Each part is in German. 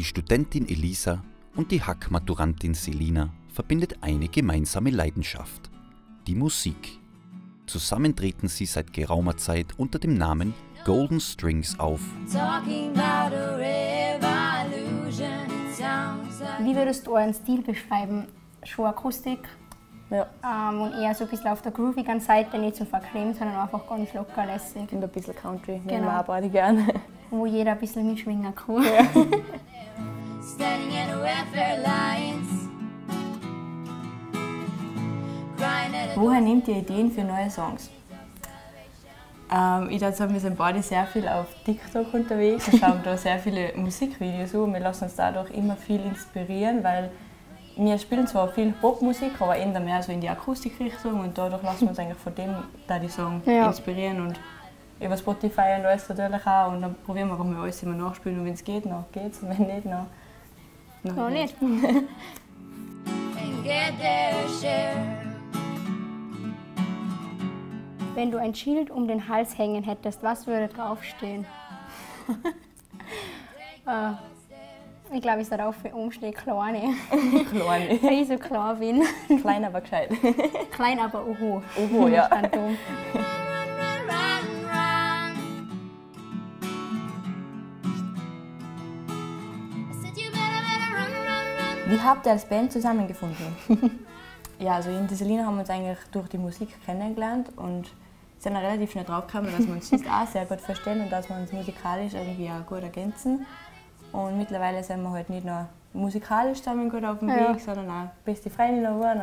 Die Studentin Elisa und die Hack-Maturantin Selina verbindet eine gemeinsame Leidenschaft, die Musik. Zusammen treten sie seit geraumer Zeit unter dem Namen Golden Strings auf. Wie würdest du euren Stil beschreiben? Schon Akustik Ja, ähm, und eher so ein bisschen auf der groovigen Seite, nicht so verklemt, sondern einfach ganz locker lässig, und ein bisschen Country. Nehmen Genau. wir auch beide gerne. wo jeder ein bisschen mitschwingen kann. Standing in welfare lines. Woher nehmt ihr Ideen für neue Songs? Ähm, ich würde sagen, wir sind beide sehr viel auf TikTok unterwegs. Wir schauen da sehr viele Musikvideos an. Wir lassen uns dadurch immer viel inspirieren, weil wir spielen zwar viel Popmusik, aber eher mehr so in die Akustikrichtung und dadurch lassen wir uns eigentlich von dem da die Song Ja. inspirieren und über Spotify und alles natürlich auch und dann probieren wir einfach mal alles immer nachspielen und wenn es geht, dann geht's und wenn nicht, dann, Noch nicht. nicht. Wenn du ein Schild um den Hals hängen hättest, was würde draufstehen? äh, ich glaube, ich soll drauf für umstehen, kleine. Kleine. Weil ich so klar bin. Klein, aber gescheit. Klein, aber oho. Oho, ja. Wie habt ihr als Band zusammengefunden? ja, also und die Selina haben uns eigentlich durch die Musik kennengelernt und sind dann relativ schnell draufgekommen, dass wir uns sonst auch sehr gut verstehen und dass wir uns musikalisch irgendwie auch gut ergänzen. Und mittlerweile sind wir halt nicht nur musikalisch zusammen gut auf dem Ja. Weg, sondern auch beste Freundinnen geworden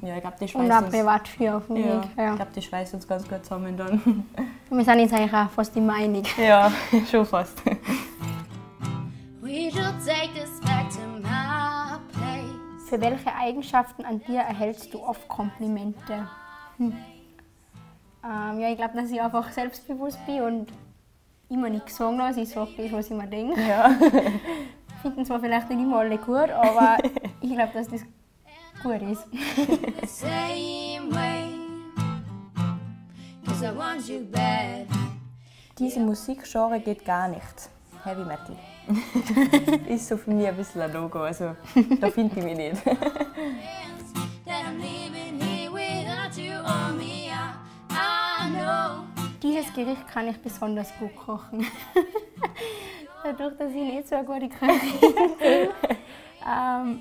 und ja, ich glaube, das Und schweißt auch uns, privat für auf dem ja, Weg. Ja. ich glaub, das schweißt uns ganz gut zusammen dann. Und wir sind jetzt eigentlich auch fast immer einig. ja, schon fast. We shall take this Für welche Eigenschaften an dir erhältst du oft Komplimente? Hm. Ähm, ja, ich glaube, dass ich einfach selbstbewusst bin und immer nichts sagen lasse. Ich sage das, was ich mir denke. ja. Finden zwar vielleicht nicht immer alle gut, aber ich glaube, dass das gut ist. Diese Musikgenre geht gar nicht. Heavy Metal. ist so für mich ein bisschen ein Logo, also da finde ich mich nicht. Dieses Gericht kann ich besonders gut kochen. Dadurch, dass ich nicht so eine gute Köchin bin. ähm,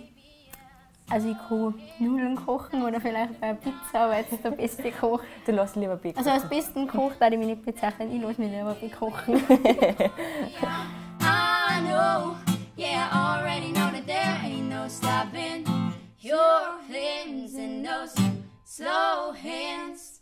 also ich kann Nudeln kochen oder vielleicht bei Pizza, aber jetzt der beste Koch. Du lässt lieber Big. Also als besten Koch darf ich mich nicht bezeichnen, ich lasse mich lieber bekochen. I know. Yeah, I already know that there ain't no stopping your limbs and those slow hands.